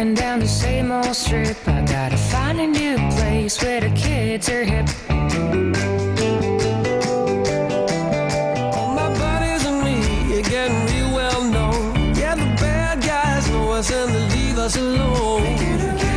and down the same old strip. I gotta find a new place where the kids are hip. All my buddies and me are getting real well known. Yeah, the bad guys know us and they leave us alone.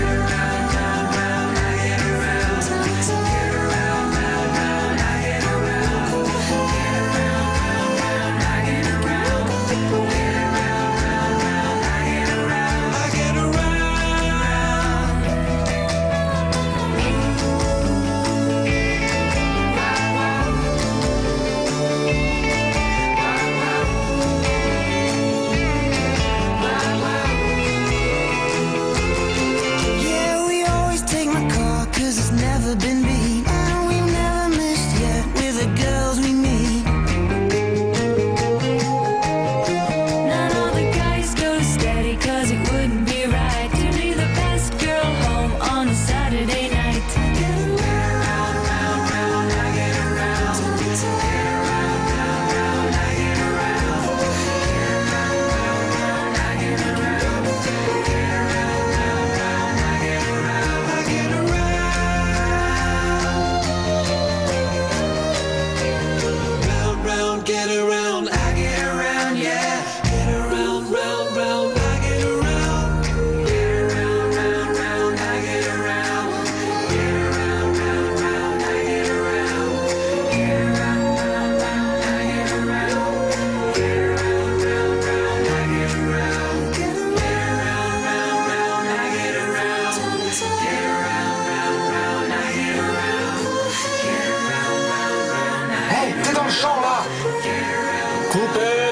Cooper.